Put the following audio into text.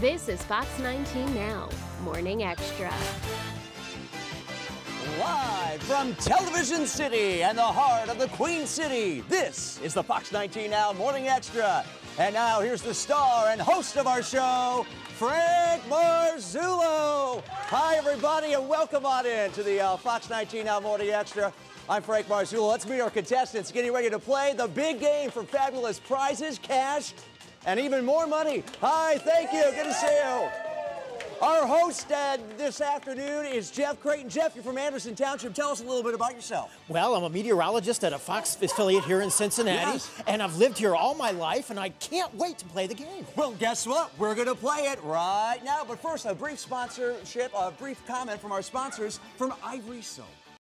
This is Fox 19 Now, Morning Extra. Live from Television City and the heart of the Queen City, this is the Fox 19 Now Morning Extra. And now here's the star and host of our show, Frank Marzullo. Hi, everybody, and welcome on in to the uh, Fox 19 Now Morning Extra. I'm Frank Marzullo. Let's meet our contestants getting ready to play the big game for fabulous prizes, cash, and even more money. Hi, thank you. Good to see you. Our host uh, this afternoon is Jeff Creighton. Jeff, you're from Anderson Township. Tell us a little bit about yourself. Well, I'm a meteorologist at a Fox affiliate here in Cincinnati, Yes. and I've lived here all my life, and I can't wait to play the game. Well, guess what? We're going to play it right now. But first, a brief sponsorship, a brief comment from our sponsors from Ivory Soap.